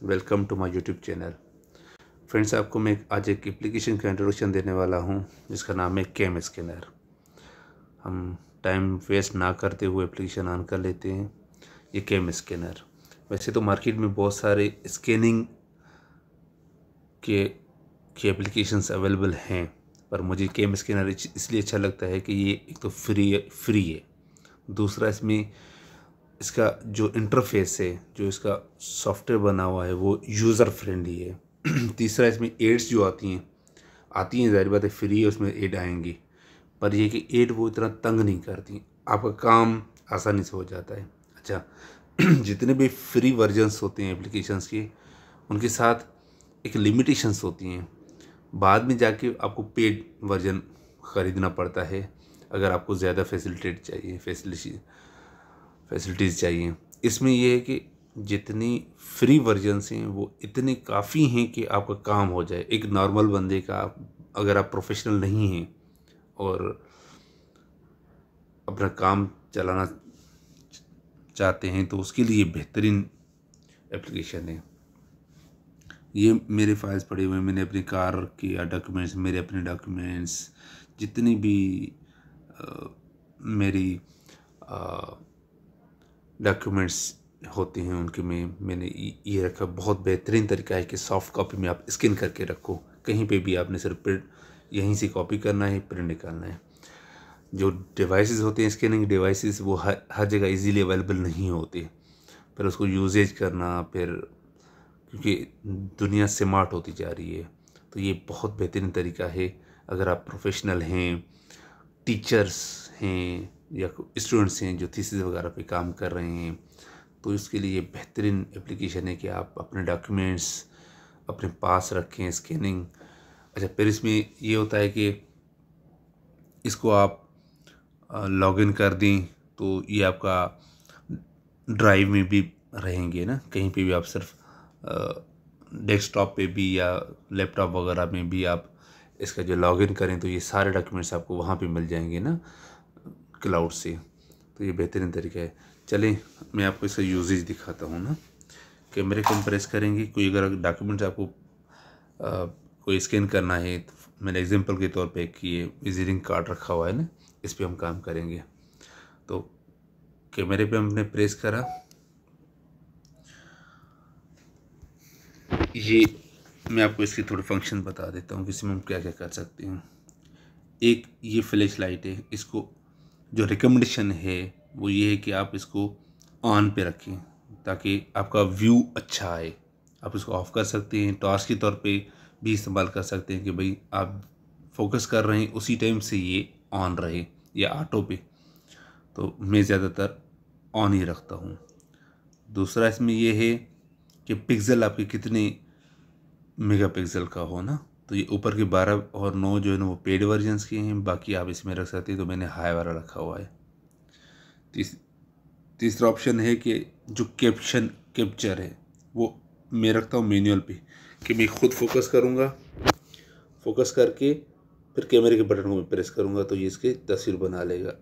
Welcome to my YouTube channel friends आपको मैं आज एक एप्लीकेशन का इंट्रोडक्शन देने वाला हूँ, जिसका नाम है कैम स्कैनर हम टाइम वेस्ट ना करते हुए एप्लीकेशन ऑन कर लेते हैं। ये कैम स्कैनर वैसे तो मार्केट में बहुत सारे स्कैनिंग के के एप्लीकेशंस अवेलेबल हैं, पर मुझे कैम स्कैनर इसलिए अच्छा लगता है कि ये एक तो फ्री फ्री है। दूसरा इसमें इसका जो इंटरफेस है, जो इसका सॉफ्टवेयर बना हुआ है, वो यूज़र फ्रेंडली है। तीसरा, इसमें एड्स जो आती हैं आती हैं, ज़ाहिर बात है फ्री है, उसमें एड आएँगी। पर यह कि एड वो इतना तंग नहीं करती, आपका काम आसानी से हो जाता है। अच्छा जितने भी फ्री वर्जन्स होते हैं एप्लीकेशंस के, उनके साथ एक लिमिटेशंस होती हैं। बाद में जाके आपको पेड वर्जन ख़रीदना पड़ता है, अगर आपको ज़्यादा फैसिलिटेट चाहिए फैसिलिटी फैसिलिटीज़ चाहिए। इसमें यह है कि जितनी फ्री वर्जन्स हैं वो इतने काफ़ी हैं कि आपका काम हो जाए। एक नॉर्मल बंदे का आप अगर आप प्रोफेशनल नहीं हैं और अपना काम चलाना चाहते हैं तो उसके लिए बेहतरीन एप्लीकेशन है। ये मेरे फाइल्स पड़े हुए हैं। मैंने अपनी कार के डॉक्यूमेंट्स मेरे अपने डॉक्यूमेंट्स जितनी भी आ, मेरी आ, डॉक्यूमेंट्स होते हैं उनके में, मैंने ये रखा। बहुत बेहतरीन तरीका है कि सॉफ्ट कॉपी में आप स्किन करके रखो। कहीं पे भी आपने सिर्फ़ प्रिंट यहीं से कॉपी करना है प्रिंट निकालना है। जो डिवाइसेस होते हैं स्कैनिंग डिवाइसेस वो हर हर जगह इजीली अवेलेबल नहीं होते। फिर उसको यूजेज करना, फिर, क्योंकि दुनिया स्मार्ट होती जा रही है। तो ये बहुत बेहतरीन तरीका है। अगर आप प्रोफेशनल हैं टीचर्स हैं या स्टूडेंट्स हैं जो थीसिस वगैरह पे काम कर रहे हैं तो इसके लिए बेहतरीन एप्लीकेशन है कि आप अपने डॉक्यूमेंट्स अपने पास रखें स्कैनिंग अच्छा फिर इसमें ये होता है कि इसको आप लॉगिन कर दें तो ये आपका ड्राइव में भी रहेंगे ना? कहीं पे भी आप सिर्फ़ डेस्कटॉप पे भी या लैपटॉप वगैरह में भी आप इसका जो लॉगिन करें तो ये सारे डॉक्यूमेंट्स आपको वहाँ पे मिल जाएँगे ना? क्लाउड से। तो ये बेहतरीन तरीका है। चलें मैं आपको इसका यूजेज दिखाता हूँ ना। कैमरे को प्रेस करेंगे। कोई अगर डॉक्यूमेंट्स आपको आ, कोई स्कैन करना है तो मैंने एग्जांपल के तौर पे कि ये विजिटिंग कार्ड रखा हुआ है ना इस पर हम काम करेंगे। तो कैमरे पे हमने प्रेस करा। ये मैं आपको इसकी थोड़ी फ़ंक्शन बता देता हूँ कि इसमें हम क्या क्या कर सकते हैं। एक ये फ्लैश लाइट है। इसको जो रिकमेंडेशन है, वो ये है कि आप इसको ऑन पे रखें, ताकि आपका व्यू अच्छा आए। आप इसको ऑफ़ कर सकते हैं टॉर्च के तौर पे भी इस्तेमाल कर सकते हैं कि भाई आप फोकस कर रहे हैं, उसी टाइम से ये ऑन रहे, या ऑटो पे। तो मैं ज़्यादातर ऑन ही रखता हूँ। दूसरा इसमें यह है कि पिक्सल आपके कितने मेगापिक्सल का हो ना? तो ये ऊपर के बारह और नौ जो है ना वो पेड वर्जन्स के हैं, बाकी आप इसमें रख सकते हैं तो मैंने हाई वाला रखा हुआ है। तीस, तीसरा ऑप्शन है कि जो कैप्शन कैप्चर है, वो मैं रखता हूँ मैनुअल पे, कि मैं खुद फोकस करूँगा। फोकस करके फिर कैमरे के बटन को मैं प्रेस करूँगा तो ये इसके तस्वीर बना लेगा।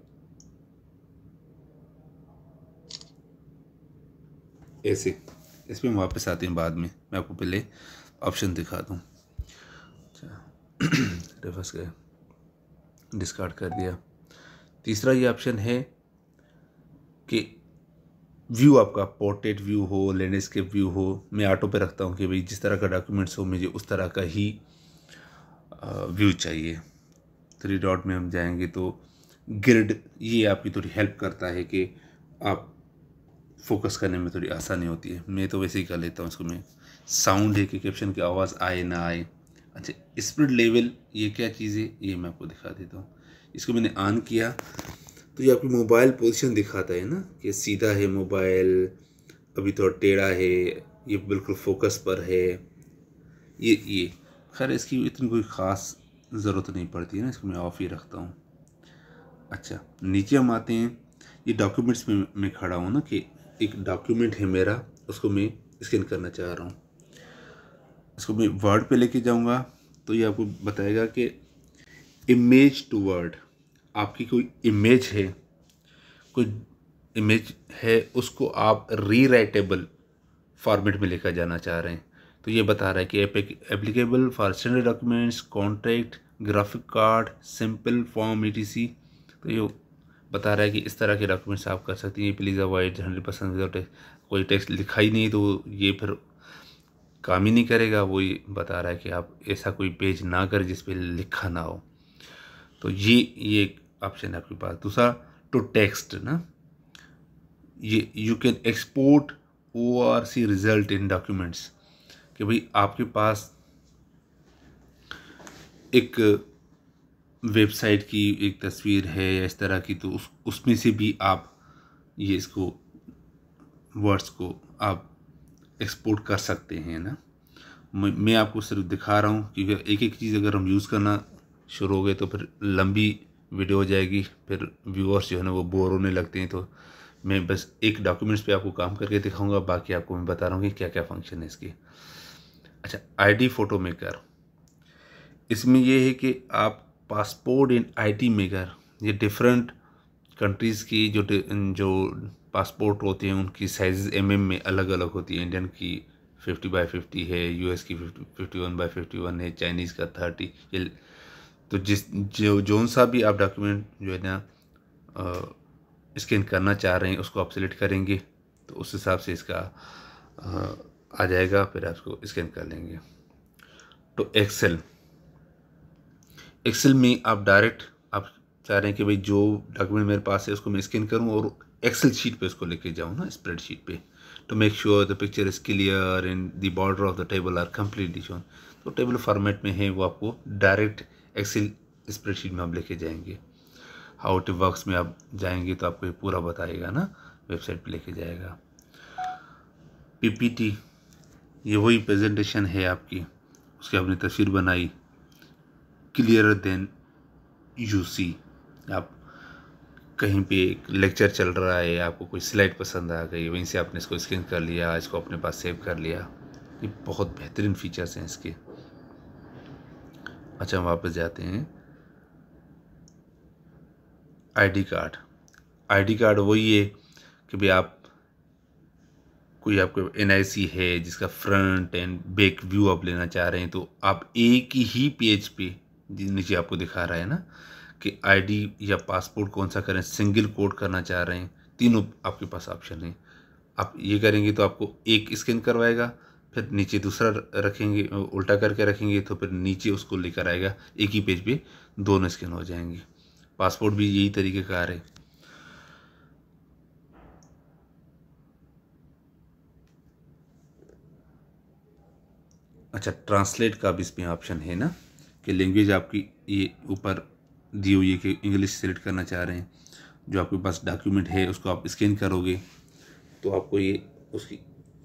ऐसे, इसमें वापस आते हैं बाद में, मैं आपको पहले ऑप्शन दिखा दूँ। रिवर्स गए। डिस्कार्ड कर दिया। तीसरा ये ऑप्शन है कि व्यू आपका पोर्ट्रेट व्यू हो लैंडस्केप व्यू हो, मैं ऑटो पे रखता हूँ कि भाई जिस तरह का डॉक्यूमेंट्स हो, मुझे उस तरह का ही व्यू चाहिए। थ्री डॉट में हम जाएँगे तो ग्रिड ये आपकी थोड़ी हेल्प करता है कि आप फोकस करने में थोड़ी आसानी होती है। मैं तो वैसे ही कर लेता हूँ उसको मैं। साउंड है कि कैप्शन की आवाज़ आए ना आए। अच्छा स्पीड लेवल ये क्या चीज़? है ये मैं आपको दिखा देता हूँ। इसको मैंने ऑन किया। तो ये आपकी मोबाइल पोजीशन दिखाता है ना, कि सीधा है मोबाइल अभी थोड़ा टेढ़ा है, ये बिल्कुल फोकस पर है। ये ये। खैर, इसकी इतनी कोई ख़ास ज़रूरत नहीं पड़ती है ना, इसको मैं ऑफ़ ही रखता हूँ। अच्छा नीचे हम आते हैं। ये डॉक्यूमेंट्स में, मैं खड़ा हूँ ना, कि एक डॉक्यूमेंट है मेरा, उसको मैं स्कैन करना चाह रहा हूँ। इसको मैं वर्ड पे लेके जाऊँगा तो ये आपको बताएगा कि इमेज टू वर्ड आपकी कोई इमेज है, कोई इमेज है, उसको आप रीराइटेबल फॉर्मेट में लेकर जाना चाह रहे हैं। तो ये बता रहा है कि applicable for standard documents contract graphic card simple form etc तो ये बता रहा है कि इस तरह के डॉक्यूमेंट्स आप कर सकते हैं। Please avoid hundred percent without कोई टेक्स्ट लिखा ही नहीं तो ये फिर काम ही नहीं करेगा, वो ये बता रहा है कि आप ऐसा कोई पेज ना करें जिस पे लिखा ना हो। तो ये ये एक ऑप्शन है आपके पास। दूसरा टू टेक्स्ट ना। ये you can export O R C result in documents कि भाई आपके पास एक वेबसाइट की एक तस्वीर है या इस तरह की तो उस, उसमें से भी आप ये इसको वर्ड्स को आप एक्सपोर्ट कर सकते हैं ना? मैं आपको सिर्फ़ दिखा रहा हूँ क्योंकि एक एक चीज़ अगर हम यूज़ करना शुरू हो गए तो फिर लंबी वीडियो हो जाएगी, फिर व्यूअर्स जो है ना वो बोर होने लगते हैं तो मैं बस एक डॉक्यूमेंट्स पे आपको काम करके दिखाऊँगा, बाकी आपको मैं बता रहा हूँ कि क्या क्या फ़ंक्शन है इसकी। अच्छा आईडी फ़ोटो मेकर इसमें ये है कि आप पासपोर्ट इन आईटी मेकर ये डिफरेंट कंट्रीज़ की जो जो पासपोर्ट होते हैं उनकी साइज़ एम mm में अलग अलग होती है। इंडियन की फिफ्टी बाई फिफ्टी है यूएस की fifty fifty one by fifty one है चाइनीज़ का थर्टी तो जिस जो जोन सा भी आप डॉक्यूमेंट जो है ना स्कैन करना चाह रहे हैं उसको आप सिलेक्ट करेंगे तो उस हिसाब से इसका आ, आ जाएगा फिर आप उसको स्कैन कर लेंगे। तो एक्सेल एक्सेल में आप डायरेक्ट आप चाह रहे हैं कि भाई जो डॉक्यूमेंट मेरे पास है उसको मैं स्कैन करूँ और एक्सेल शीट पे उसको लेके जाऊँ ना स्प्रेड शीट पे to make sure the picture is clear and the border of the table are completely shown तो टेबल फॉर्मेट में है वो आपको डायरेक्ट एक्सेल स्प्रेडशीट में आप लेके जाएँगे। हाउ टू वर्क्स में आप जाएँगे तो आपको ये पूरा बताएगा ना वेबसाइट पे लेके जाएगा। पीपीटी ये वही प्रेजेंटेशन है आपकी। उसकी आपने तस्वीर बनाई क्लियर देन यू सी आप कहीं पे एक लेक्चर चल रहा है, आपको कोई स्लाइड पसंद आ गई, वहीं से आपने इसको स्कैन कर लिया, इसको अपने पास सेव कर लिया। ये बहुत बेहतरीन फीचर्स हैं इसके। अच्छा हम वापस जाते हैं। आईडी कार्ड आईडी कार्ड वही है कि भाई आप, कोई आपको एन है, जिसका फ्रंट एंड बैक व्यू आप लेना चाह रहे हैं तो आप एक ही पेज पे नीचे आपको दिखा रहा है ना कि आईडी या पासपोर्ट कौन सा करें? सिंगल कोड करना चाह रहे हैं। तीनों आपके पास ऑप्शन है। आप ये करेंगे तो आपको एक स्कैन करवाएगा, फिर नीचे दूसरा रखेंगे, उल्टा करके रखेंगे तो फिर नीचे उसको लेकर आएगा। एक ही पेज पे दोनों स्कैन हो जाएँगे। पासपोर्ट भी यही तरीके का है। अच्छा ट्रांसलेट का भी इसमें ऑप्शन है ना? कि लैंग्वेज आपकी ये ऊपर दी हुई है कि इंग्लिश सेलेक्ट करना चाह रहे हैं। जो आपके पास डॉक्यूमेंट है, उसको आप स्कैन करोगे तो आपको ये उसकी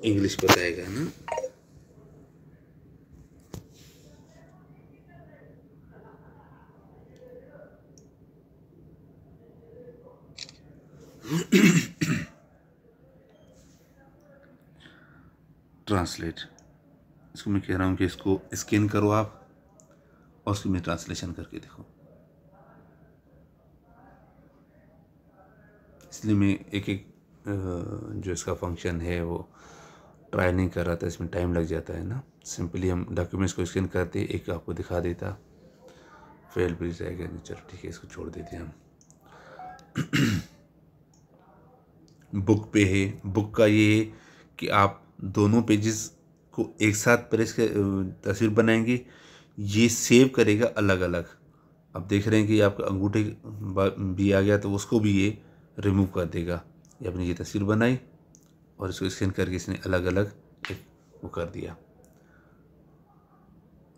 इंग्लिश बताएगा, है ना? ट्रांसलेट इसको मैं कह रहा हूँ कि इसको स्कैन करो आप, और उसकी मैं ट्रांसलेशन करके देखो। इसलिए मैं एक एक जो इसका फ़ंक्शन है, वो ट्राई नहीं कर रहा था, इसमें टाइम लग जाता है ना। सिंपली हम डॉक्यूमेंट्स को स्कैन करते, एक आपको दिखा देता। फेल भी जाएगा नहीं, चलो ठीक है, इसको छोड़ देते हम। बुक पे है। बुक का ये है कि आप दोनों पेजेस को एक साथ प्रेस कर तस्वीर बनाएँगे। ये सेव करेगा अलग अलग अब देख रहे हैं कि आपका अंगूठे भी आ गया तो उसको भी ये रिमूव कर देगा। ये अपनी ये तस्वीर बनाई और इसको स्कैन करके इसने अलग अलग एक वो कर दिया।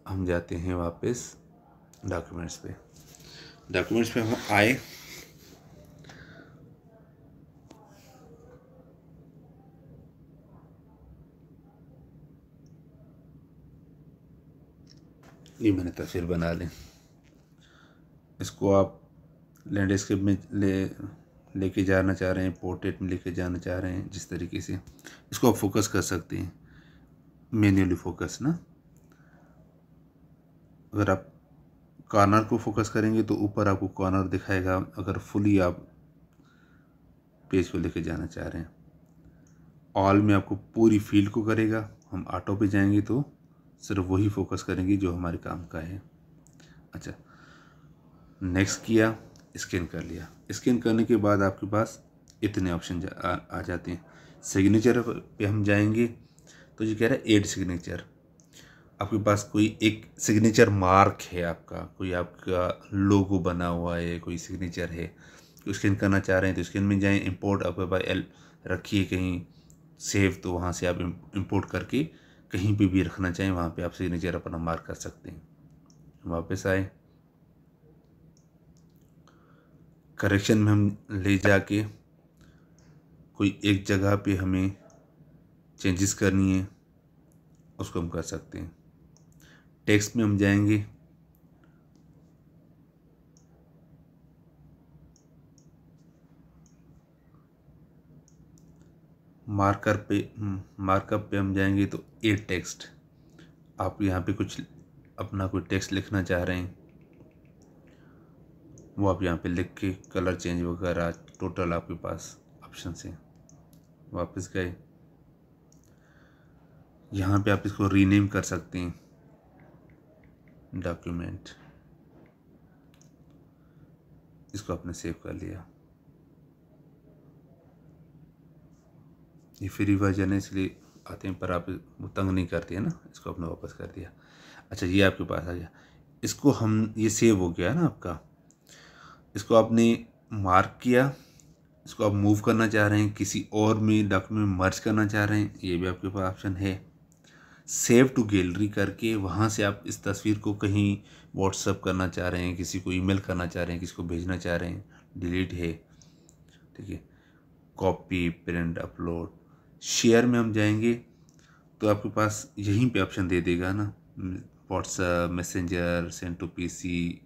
हम जाते हैं वापस डॉक्यूमेंट्स पे। डॉक्यूमेंट्स पे हम आए। ये मैंने तस्वीर बना ली। इसको आप लैंडस्केप में ले लेके जाना चाह रहे हैं पोर्ट्रेट में लेके जाना चाह रहे हैं, जिस तरीके से। इसको आप फोकस कर सकते हैं। मैन्युअली फोकस ना? अगर आप कॉर्नर को फोकस करेंगे तो ऊपर आपको कॉर्नर दिखाएगा, अगर फुली आप पेज को लेके जाना चाह रहे हैं। ऑल में आपको पूरी फ़ील्ड को करेगा। हम ऑटो पे जाएँगे तो सिर्फ़ वही फोकस करेंगे जो हमारे काम का है। अच्छा नेक्स्ट किया स्कैन कर लिया। स्कैन करने के बाद आपके पास इतने ऑप्शन जा, आ, आ जाते हैं। सिग्नेचर पे हम जाएँगे तो ये कह रहा है एड सिग्नेचर। आपके पास कोई एक सिग्नेचर मार्क है आपका कोई आपका लोगो बना हुआ है कोई सिग्नेचर है स्कैन करना चाह रहे हैं तो स्कैन में जाएँ इंपोर्ट आपके पास एल रखिए कहीं सेव तो वहाँ से आप इंपोर्ट करके कहीं पे भी रखना चाहें वहाँ पे आप सिग्नेचर अपना मार्क कर सकते हैं। वापस आए। करेक्शन में हम ले जाके कोई एक जगह पे हमें चेंजेस करनी है, उसको हम कर सकते हैं। टेक्स्ट में हम जाएँगे। मार्कर पे, मार्कअप पे हम जाएँगे तो ए टेक्स्ट। आप यहाँ पे कुछ अपना कोई टेक्स्ट लिखना चाह रहे हैं। वो आप यहाँ पे लिख के कलर चेंज वगैरह टोटल आपके पास ऑप्शन से वापस गए। यहाँ पे आप इसको रीनेम कर सकते हैं। डॉक्यूमेंट इसको आपने सेव कर लिया। ये फ्री वर्जन है, इसलिए आते हैं, पर आप तंग नहीं करते हैं ना, इसको आपने वापस कर दिया। अच्छा ये आपके पास आ गया। इसको हम, ये सेव हो गया ना आपका। इसको आपने मार्क किया, इसको आप मूव करना चाह रहे हैं, किसी और में डॉक्यूमेंट मर्ज करना चाह रहे हैं, ये भी आपके पास ऑप्शन है। सेव टू गैलरी करके वहाँ से आप इस तस्वीर को कहीं व्हाट्सअप करना चाह रहे हैं, किसी को ईमेल करना चाह रहे हैं, किसी को भेजना चाह रहे हैं डिलीट है। ठीक है? कॉपी प्रिंट अपलोड शेयर में हम जाएँगे तो आपके पास यहीं पे ऑप्शन दे देगा ना। WhatsApp messenger send to PC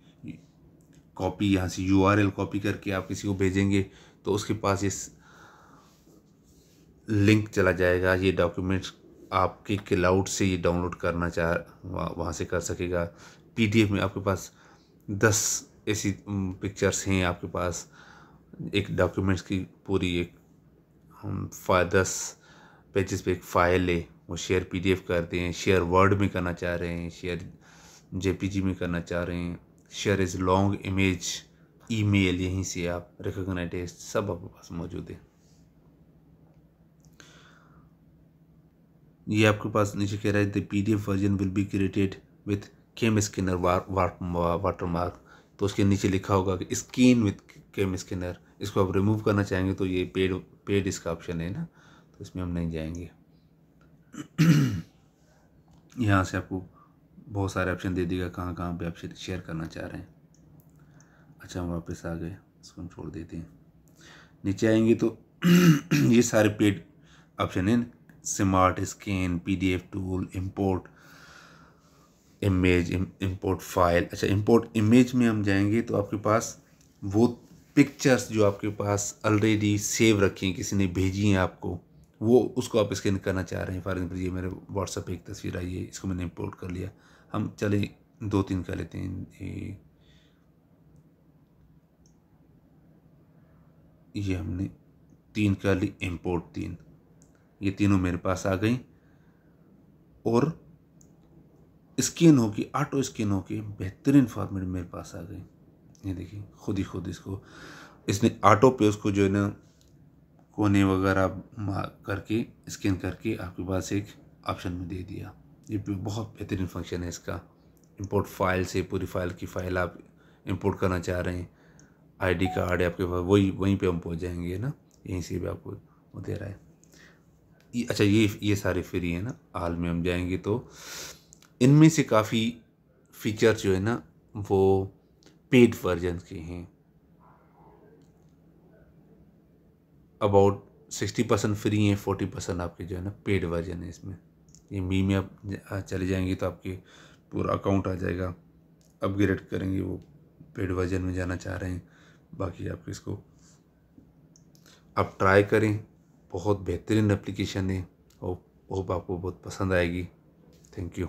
copy यहाँ से यूआरएल कॉपी करके आप किसी को भेजेंगे तो उसके पास ये लिंक चला जाएगा। ये डॉक्यूमेंट्स आपके क्लाउड से ये डाउनलोड करना चाह, वहाँ से कर सकेगा। पीडीएफ में आपके पास दस ऐसी पिक्चर्स हैं आपके पास। एक डॉक्यूमेंट्स की पूरी एक दस पेजेस पे एक फ़ाइल है, वो शेयर पीडीएफ करते हैं शेयर वर्ड में करना चाह रहे हैं शेयर जेपीजी में करना चाह रहे हैं। Share is long image email यहीं से आप रिकोगनाइज सब आपके पास मौजूद है। ये आपके पास नीचे कह रहा है the P D F version will be created with CamScanner watermark तो उसके नीचे लिखा होगा कि स्कैन विथ केम स्कैनर इसको आप रिमूव करना चाहेंगे तो ये पेड पेड इसका ऑप्शन है ना? तो इसमें हम नहीं जाएँगे। यहाँ से आपको बहुत सारे ऑप्शन दे देगा कहाँ कहाँ पे आप शेयर करना चाह रहे हैं। अच्छा हम वापस आ गए, इसको हम छोड़ देते हैं। नीचे आएँगे तो ये सारे पेड ऑप्शन हैं। Smart scan PDF tool import image import file अच्छा इंपोर्ट इमेज में हम जाएँगे तो आपके पास वो पिक्चर्स जो आपके पास ऑलरेडी सेव रखी हैं, किसी ने भेजी हैं आपको, वो उसको आप स्कैन करना चाह रहे हैं। फॉर एग्ज़ाम्पल ये मेरे व्हाट्सअप पे एक तस्वीर आई है, इसको मैंने इंपोर्ट कर लिया। हम चले दो तीन कर लेते हैं, ये हमने तीन कर ली इंपोर्ट तीन। ये तीनों मेरे पास आ गई और स्कैन होगी ऑटो स्कैन होगी बेहतरीन फॉर्मेट मेरे पास आ गई। ये देखिए, खुद ही खुद इसको, इसने ऑटो पे उसको जो है ना, कोने वगैरह करके स्कैन करके आपके पास एक ऑप्शन में दे दिया। ये बहुत बेहतरीन फ़ंक्शन है इसका। इंपोर्ट फ़ाइल से पूरी फ़ाइल की फ़ाइल आप इंपोर्ट करना चाह रहे हैं। आईडी कार्ड है आपके पास वही, वहीं पे हम पहुँच जाएँगे ना? यहीं से भी आपको वो दे रहा है। ये अच्छा ये ये सारे फ्री है ना? हाल में हम जाएँगे तो इनमें से काफ़ी फीचर जो है ना, वो पेड वर्जन के हैं। अबाउट सिक्सटी परसेंट फ्री हैं फोर्टी परसेंट आपके जो है ना पेड वर्जन है इसमें। ये मी में आप चले जाएँगे तो आपके पूरा अकाउंट आ जाएगा। अपग्रेड करेंगे वो पेड वर्जन में जाना चाह रहे हैं। बाकी आप इसको आप ट्राई करें। बहुत बेहतरीन एप्लीकेशन है। होप होप आपको बहुत पसंद आएगी। Thank you